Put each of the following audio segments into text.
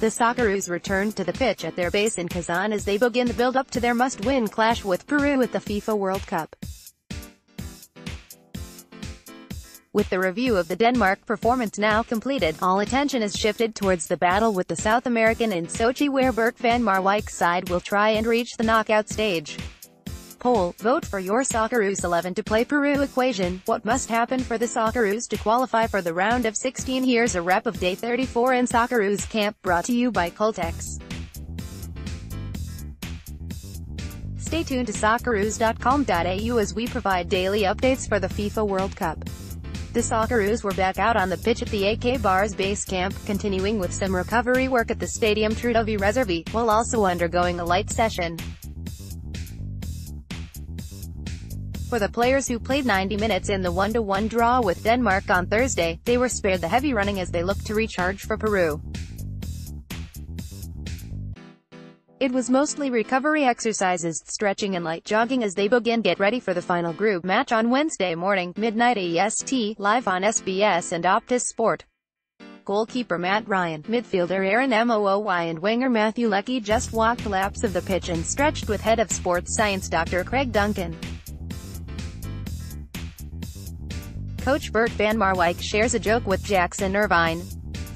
the Socceroos returned to the pitch at their base in Kazan as they begin the build-up to their must-win clash with Peru at the FIFA World Cup. With the review of the Denmark performance now completed, all attention is shifted towards the battle with the South American in Sochi where Bert van Marwijk's side will try and reach the knockout stage. Poll, vote for your Socceroos 11 to play Peru equation. What must happen for the Socceroos to qualify for the round of 16? Here's a rep of day 34 in Socceroos camp, brought to you by Caltex. Stay tuned to Socceroos.com.au as we provide daily updates for the FIFA World Cup. The Socceroos were back out on the pitch at the AK Bars base camp, continuing with some recovery work at the Stadium Trudovye Rezervy, while also undergoing a light session. For the players who played 90 minutes in the 1-1 draw with Denmark on Thursday, they were spared the heavy running as they looked to recharge for Peru. It was mostly recovery exercises, stretching and light jogging as they begin get ready for the final group match on Wednesday morning, midnight EST, live on SBS and Optus Sport. Goalkeeper Matt Ryan, midfielder Aaron Mooy and winger Matthew Leckie just walked laps of the pitch and stretched with head of sports science Dr. Craig Duncan. Coach Bert Van Marwijk shares a joke with Jackson Irvine.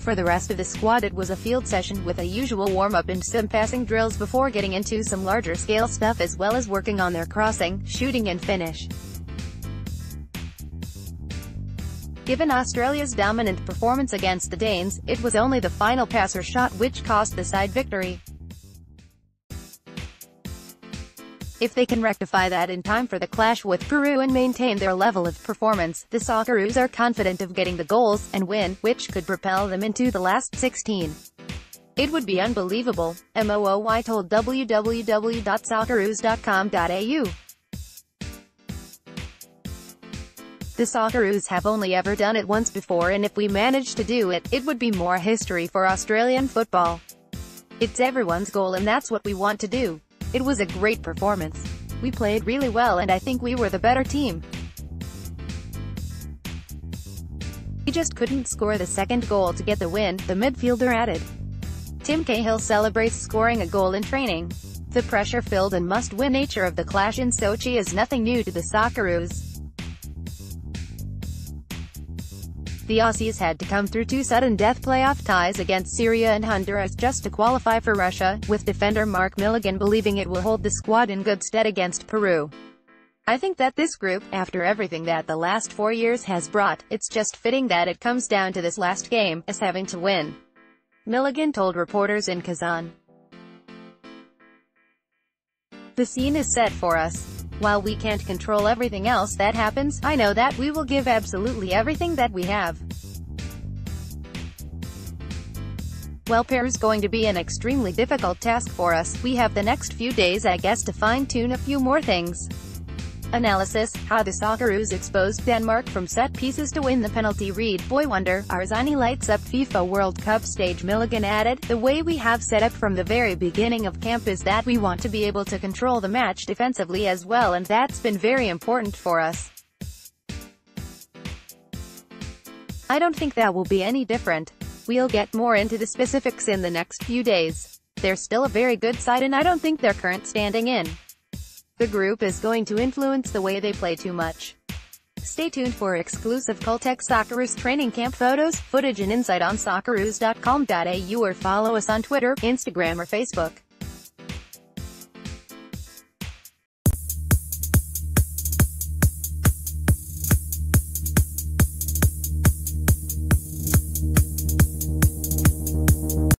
For the rest of the squad it was a field session with a usual warm-up and some passing drills before getting into some larger-scale stuff as well as working on their crossing, shooting and finish. Given Australia's dominant performance against the Danes, it was only the final pass or shot which cost the side victory. If they can rectify that in time for the clash with Peru and maintain their level of performance, the Socceroos are confident of getting the goals and win, which could propel them into the last 16. It would be unbelievable, MOOY told www.socceroos.com.au. The Socceroos have only ever done it once before and if we manage to do it, it would be more history for Australian football. It's everyone's goal and that's what we want to do. It was a great performance. We played really well and I think we were the better team. We just couldn't score the second goal to get the win, the midfielder added. Tim Cahill celebrates scoring a goal in training. The pressure-filled and must-win nature of the clash in Sochi is nothing new to the Socceroos. The Aussies had to come through two sudden death playoff ties against Syria and Honduras just to qualify for Russia, with defender Mark Milligan believing it will hold the squad in good stead against Peru. I think that this group, after everything that the last four years has brought, it's just fitting that it comes down to this last game, as having to win. Milligan told reporters in Kazan. The scene is set for us. While we can't control everything else that happens, I know that we will give absolutely everything that we have. Well Peru's going to be an extremely difficult task for us, we have the next few days I guess to fine-tune a few more things. Analysis, how the Socceroos exposed Denmark from set pieces to win the penalty read, boy wonder, Arzani lights up FIFA World Cup stage Milligan added, the way we have set up from the very beginning of camp is that we want to be able to control the match defensively as well and that's been very important for us. I don't think that will be any different. We'll get more into the specifics in the next few days. They're still a very good side and I don't think their current standing in the group is going to influence the way they play too much. Stay tuned for exclusive Caltex Socceroos training camp photos, footage and insight on Socceroos.com.au or follow us on Twitter, Instagram or Facebook.